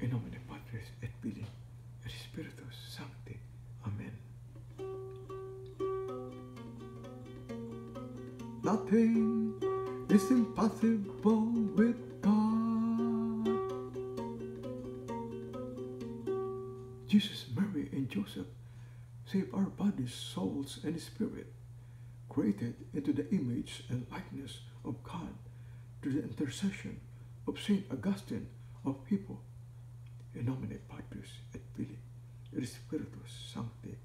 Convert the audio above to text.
In nomine Patris et Filii et Spiritus Sancti. Amen. Nothing is impossible with God. Jesus, Mary, and Joseph save our bodies, souls, and spirit, created into the image and likeness of God through the intercession of Saint Augustine of Hippo. ja nomine Papius et Filii, iris Virtus Sancti